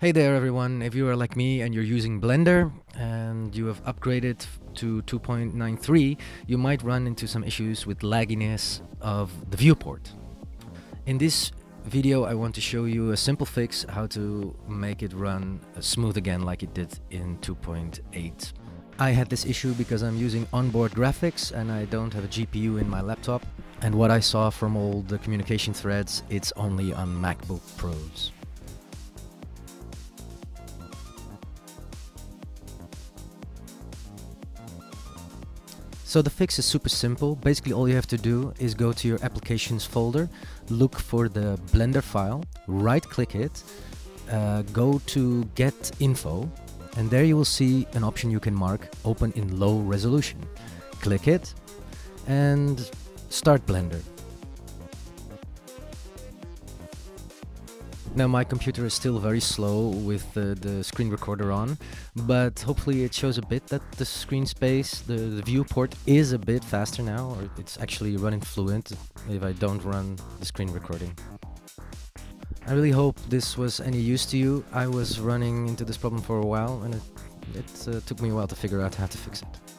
Hey there everyone, if you are like me and you're using Blender and you have upgraded to 2.93, you might run into some issues with lagginess of the viewport. In this video I want to show you a simple fix how to make it run uh, smooth again like it did in 2.8. I had this issue because I'm using onboard graphics and I don't have a GPU in my laptop and what I saw from all the communication threads it's only on MacBook Pros. So the fix is super simple. Basically all you have to do is go to your applications folder, look for the Blender file, right click it, uh, go to get info and there you will see an option you can mark open in low resolution. Click it and start Blender. Now my computer is still very slow with the, the screen recorder on, but hopefully it shows a bit that the screen space, the, the viewport is a bit faster now, or it's actually running fluent if I don't run the screen recording. I really hope this was any use to you. I was running into this problem for a while and it, it uh, took me a while to figure out how to fix it.